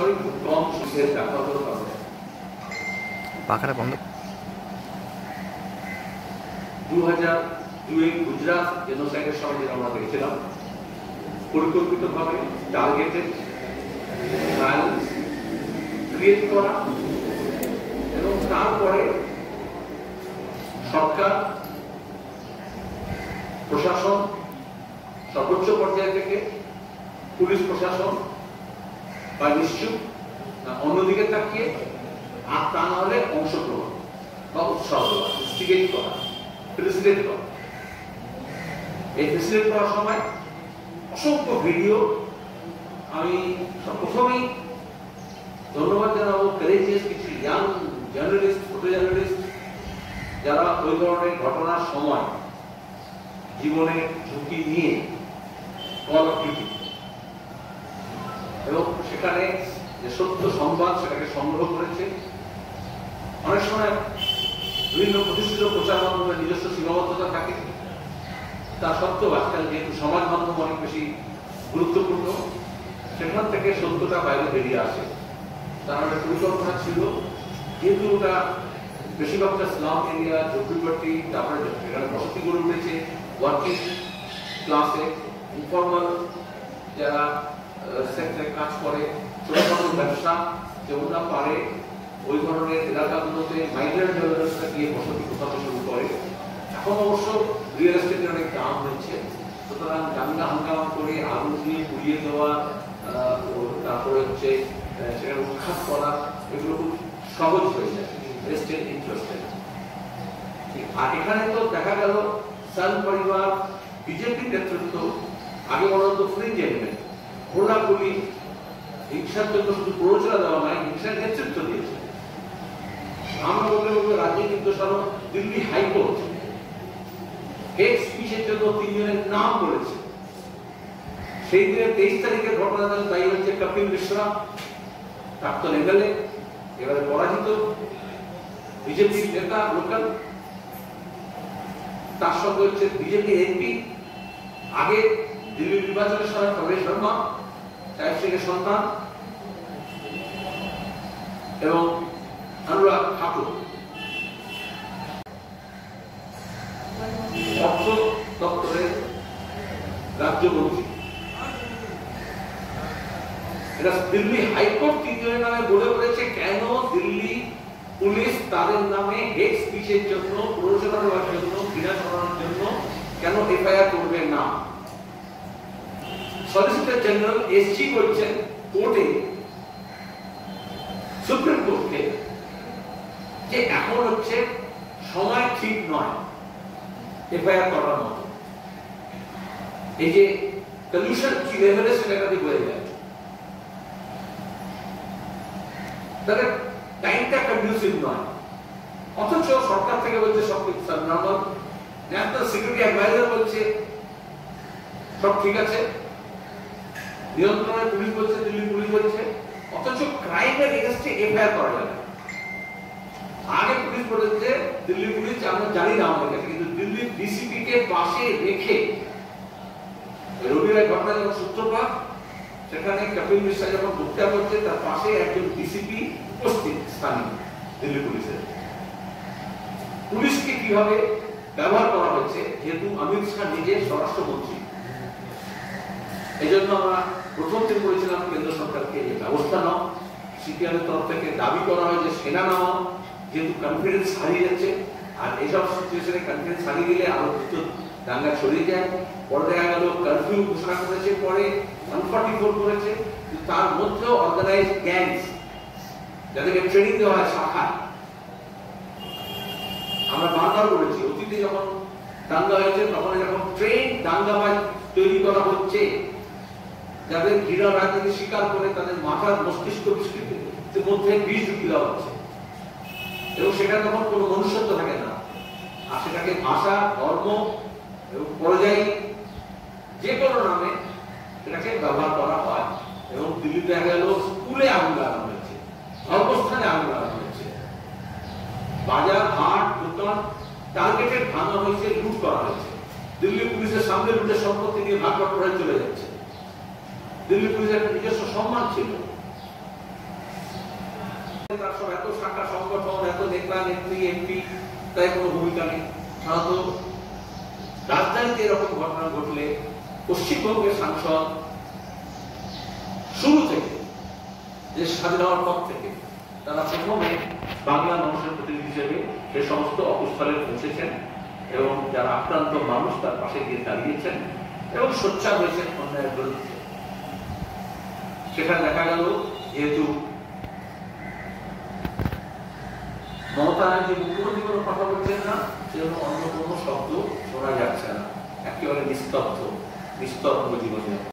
Sorry খুব কম সুখের ব্যাপার কারণে পাখাটা বন্ধ। দু হাজার দুই গুজরাট জেনোসাইডের সময় যেটা আমরা দেখেছিলাম। পরিকল্পিতভাবে টার্গেটেড ভায়োলেন্স ক্রিয়েট করা এবং তারপরে সরকার প্রশাসন সর্বোচ্চ পর্যায় থেকে পুলিশ প্রশাসন বা নিশ্চুপ না অন্যদিকে তাকিয়ে, আর তা নাহলে অংশগ্রহণ বা উৎসাহ দেওয়া করা ফেলিসিটেট করা। এই ফেসিলেট করার সময় অসংখ্য ভিডিও আমি প্রথমেই ধন্যবাদ জানাব কারেজিয়াস কিছু ইয়াং জার্নালিস্ট ফটো জার্নালিস্ট যারা ওই ধরনের ঘটনার সময় জীবনের ঝুঁকি নিয়ে কল অফ ডিউটি এবং সেখানে যে সত্য সংবাদ সেটাকে সংগ্রহ করেছে। অনেক সময় বিভিন্ন প্রতিষ্ঠিত প্রচার মাধ্যমের নিজস্ব সীমাবদ্ধতা থাকে। তা সত্ত্বেও আজকাল যেহেতু সমাজ মাধ্যম অনেক বেশি গুরুত্বপূর্ণ, সেখান থেকে সত্যটা বাইরে বেরিয়ে আসে। তার একটা পরিকল্পনা ছিল, যেহেতু ওটা বেশিরভাগটা স্লাম এরিয়া ঝুঁকিপট্টি তারপরে এখানে বসতি গড়ে উঠেছে ওয়ার্কিং ক্লাসে ইনফর্মাল যারা সেক্টরে কাজ করে ছোটখাটো ব্যবসা যেমনরা পারে, ওই ধরনের এলাকাগুলোতে মাইগ্রেন্ট ডেভেলপার্সরা গিয়ে বসতি কোথাও শুরু করে। এখন অবশ্য রিয়েল এস্টেটের অনেক দাম হয়েছে সুতরাং দাঙ্গা হাঙ্গামা করে আগুন দিয়ে পুড়িয়ে দেওয়া তারপরে হচ্ছে সেখানে উৎখাত করা, এগুলো খুব সহজ হয়ে যায় এস্টেট ইন্টারেস্টেড আর এখানে তো দেখা গেল সান পরিবার বিজেপি নেতৃত্ব, আগে বলতো ফ্রিঞ্জ এলিমেন্ট খোলাখুলি হিংসার জন্য শুধু প্ররোচনা দেওয়া নয়, হিংসার নেতৃত্ব দিয়েছে। আমরা বলতে বলতে রাজনৈতিক দোষারোপ দিল্লি হাইকোর্ট হেড স্পিচের জন্য তিনজনের নাম বলেছে। সেই দিনে তেইশ তারিখের ঘটনা তাই হচ্ছে কপিল মিশ্রা, প্রাক্তন এমএলএ, এবারে পরাজিত বিজেপির নেতা লোকাল। তার সঙ্গে হচ্ছে বিজেপি এমপি, আগে দিল্লি নির্বাচনের সময় প্রবেশ শর্মা সাহেব সিংয়ের সন্তান এবং অনুরাগ ঠাকুর। রাজ্যমন্ত্রী এটা দিল্লি হাইকোর্ট তিনজনের নামে বলে বলেছে কেন দিল্লি পুলিশ তাদের নামে হেড স্পিচের জন্য জন্য ঘৃণা ছড়ানোর জন্য কেন এফআইআর করবে না? সলিসিটর জেনারেল এসজি করছেন কোর্টে সুপ্রিম কোর্টকে যে এখন হচ্ছে সময় ঠিক নয় এফআইআর করার মতো। এই যে কলিউশন কি লেভেলে সেটা বোঝা যায়। তাহলে টাইমটা কন্ডিউসিভ নয়। অথচ সরকার থেকে বলছে সব কিছু নর্মাল ন্যাশনাল সিকিউরিটি অ্যাডভাইজার বলছে, সব ঠিক আছে। নিয়ন্ত্রণে পুলিশ বলছে দিল্লি পুলিশ বলছে, অথচ ক্রাইমের এগেনস্টে এফআইআর করা যাবে আগে পুলিশ বলেছে দিল্লি পুলিশ আমরা জানি না আমাদের কাছে, কিন্তু দিল্লি ডিসিপি কে পাশে রেখে রবিবার ঘটনা যখন সূত্রপাত, সেখানে কপিল মিশ্রা যখন বক্তৃতা করছে, তার পাশে একজন ডিসিপি উপস্থিত স্থানীয় দিল্লি পুলিশের। পুলিশকে কীভাবে ব্যবহার করা হচ্ছে যেহেতু অমিত শাহ নিজে স্বরাষ্ট্রমন্ত্রী। এই জন্য আমরা প্রথম দিন বলেছিলাম কেন্দ্র সরকারকে যে ব্যবস্থা নাও। সিপিএম এর তরফ থেকে দাবি করা হয় যে সেনা নাও। যেহেতু কনফিডেন্স হারিয়ে যাচ্ছে, আর এইসব সিচুয়েশনে কনফিডেন্স হারিয়ে গেলে দ্রুত দাঙ্গা ছড়িয়ে যায়। পরে দেখা গেল কারফিউ ঘোষণা করেছে, পরে ওয়ান ফর্টি ফোর করেছে তার মধ্যেও অর্গানাইজ গ্যাংস যাদেরকে ট্রেনিং দেওয়া হয় শাখায় আমরা বারবার বলেছি, অতীতে যখন দাঙ্গা হয়েছে তখন যখন ট্রেন দাঙ্গাবাজ তৈরি করা হচ্ছে। যাদের ঘৃণা রাজনীতি স্বীকার করে তাদের মাথার মস্তিষ্ক বিস্কৃতির মধ্যে বিষ ঢুকি দেওয়া হচ্ছে। এবং সেটা তখন কোনো মনুষ্যত্ব থাকে না। আর সেটাকে ভাষা, ধর্ম এবং পর্যায়ী যে কোনো নামে সেটাকে ব্যবহার করা হয়। এবং দিল্লিতে দেখা গেল স্কুলে আগুন লাগানো হয়েছে, ধর্মস্থানে আগুন লাগানো হয়েছে। বাজার, হাট, দোকান টার্গেটেড ভাঙা হয়েছে, লুট করা হয়েছে। দিল্লি পুলিশের সামনে লুটের সম্পত্তি নিয়ে ভাগ করে চলে যাচ্ছে। দিল্লি পুলিশের একটা নিজস্ব সম্মান ছিল। এত শাখা সংগঠন, এত নেতা, নেত্রী, এমপি, তাই কোনো ভূমিকা নেই। সাধারণত রাজধানীতে এরকম ঘটনা ঘটলে পশ্চিমবঙ্গের সাংসদ শুরু থেকে দেশ স্বাধীন হওয়ার পর থেকে, তারা প্রথমে বাংলা মানুষের প্রতিনিধি হিসেবে সে সমস্ত অকুস্থলে পৌঁছেছেন এবং যারা আক্রান্ত মানুষ তার পাশে গিয়ে দাঁড়িয়েছেন এবং সোচ্চার হয়েছেন অন্যায়ের বিরুদ্ধে। সেখানে দেখা গেল যেহেতু মমতা যে মুখ্যমন্ত্রী কোনো কথা বলছেন না, সেজন্য অন্য কোনো শব্দ শোনা যাচ্ছে না। একেবারে নিস্তব্ধ নিস্তব্ধ জীবনে